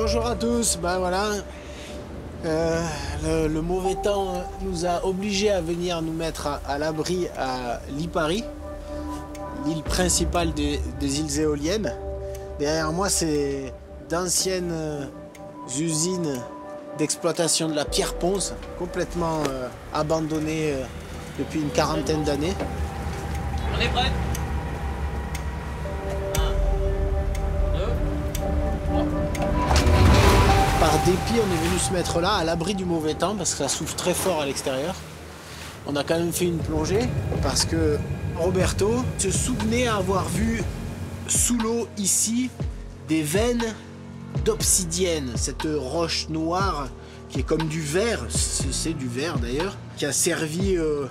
bonjour à tous. Ben voilà, euh, le, mauvais temps nous a obligés à venir nous mettre à, l'abri à Lipari, l'île principale des, îles éoliennes. Derrière moi, c'est d'anciennes usines d'exploitation de la pierre ponce, complètement euh, abandonnées euh, depuis une quarantaine d'années. On est prêt dépit, on est venu se mettre là, à l'abri du mauvais temps, parce que ça souffle très fort à l'extérieur. On a quand même fait une plongée, parce que Roberto se souvenait avoir vu sous l'eau ici des veines d'obsidienne, cette roche noire qui est comme du verre, c'est du verre d'ailleurs, qui a servi euh,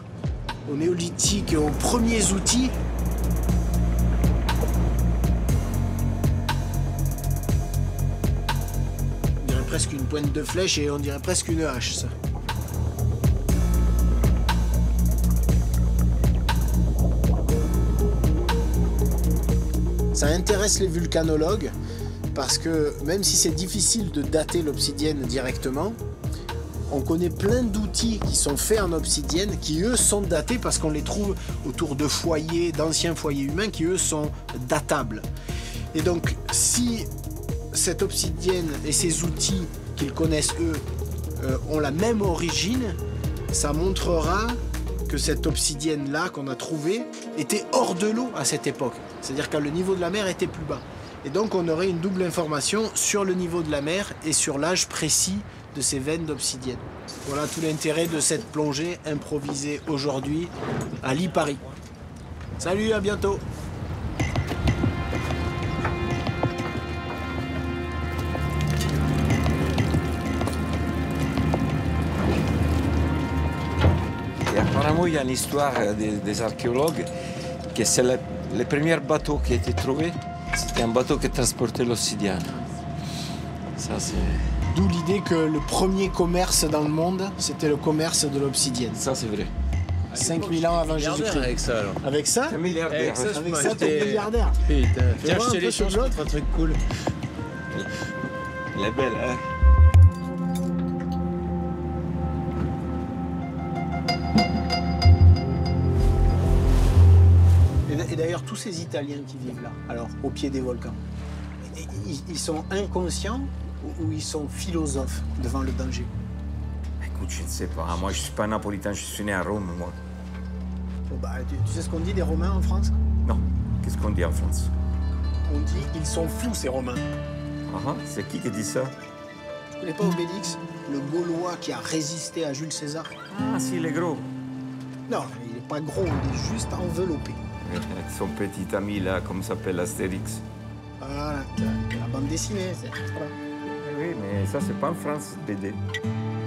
au néolithique, aux premiers outils presque une pointe de flèche et on dirait presque une hache, ça. Ça intéresse les vulcanologues parce que même si c'est difficile de dater l'obsidienne directement, on connaît plein d'outils qui sont faits en obsidienne qui eux sont datés parce qu'on les trouve autour de foyers, d'anciens foyers humains qui eux sont datables. Et donc si cette obsidienne et ces outils qu'ils connaissent eux euh, ont la même origine, ça montrera que cette obsidienne-là qu'on a trouvée était hors de l'eau à cette époque. C'est-à-dire que le niveau de la mer était plus bas. Et donc on aurait une double information sur le niveau de la mer et sur l'âge précis de ces veines d'obsidienne. Voilà tout l'intérêt de cette plongée improvisée aujourd'hui à Lipari. Salut, à bientôt Il y a une histoire des, des archéologues que c'est le, le premier bateau qui a été trouvé. C'était un bateau qui transportait l'obsidienne. Ça, c'est. D'où l'idée que le premier commerce dans le monde, c'était le commerce de l'obsidienne. Ça, c'est vrai. 5000 ans avant Jésus-Christ. avec ça alors. Avec ça Un milliardaire. Avec ça, je Avec ça, t'es milliardaire. Putain, ce choses blog. contre un truc cool. Elle est belle, hein Et d'ailleurs, tous ces Italiens qui vivent là, alors au pied des volcans, ils sont inconscients ou- ou ils sont philosophes devant le danger? Écoute, je ne sais pas. Moi, je suis pas napolitain, je suis né à Rome, moi. Bon, bah, tu, tu sais ce qu'on dit des Romains en France? Non. Qu'est-ce qu'on dit en France? On dit ils sont fous ces Romains. Ah ah, c'est qui qui dit ça? Tu connais pas Obélix, le Gaulois qui a résisté à Jules César? Ah, si, il est gros. Non, pas gros, il est juste enveloppé. Avec son petit ami, là, comme s'appelle Astérix. Voilà, la- bande dessinée. c'est-. Eh Oui, mais ça, c'est pas en France, BD.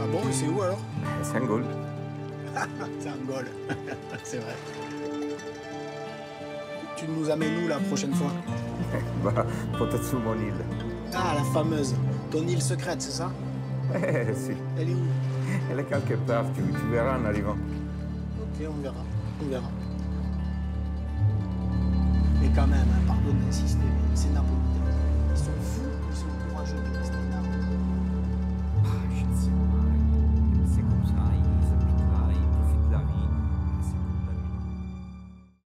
Ah bon, et c'est où alors? C'est un Gaulle. C'est goal. c'est vrai. Tu nous amènes où la prochaine fois? Bah, peut-être sur mon île. Ah, la fameuse. Ton île secrète, c'est ça? Eh, si. Elle est où? Elle est quelque part, tu, tu verras en arrivant. Ok, on verra. On verra. Mais quand même, hein, pardon d'insister, mais c'est napolitain. Ils sont fous, ils sont courageux de rester